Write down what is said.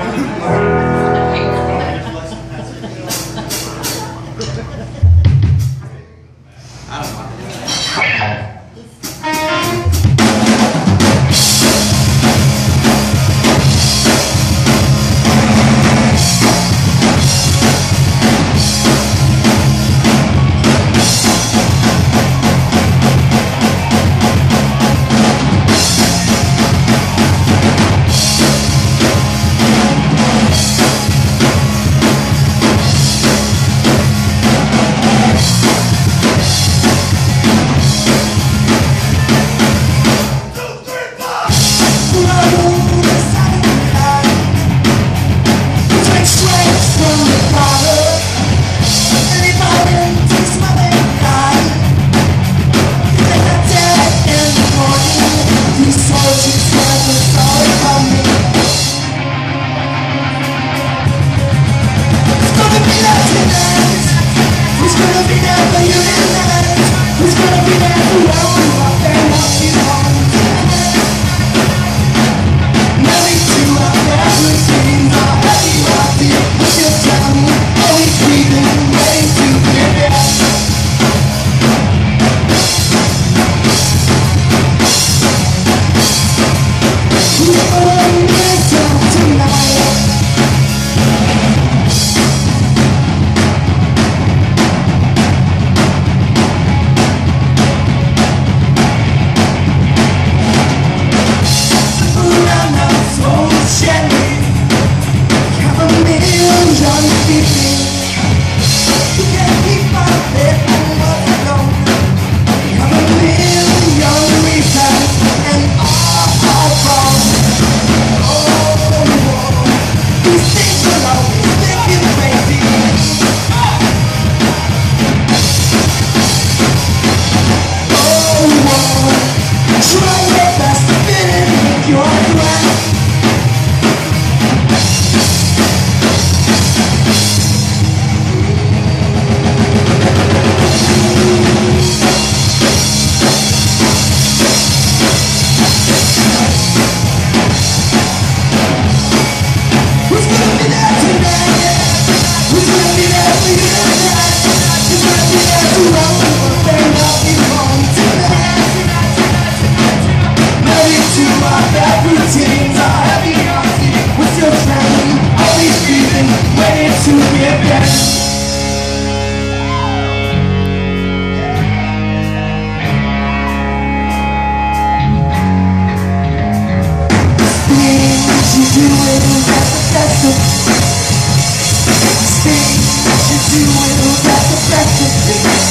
Amém. You will get the best of breathlessness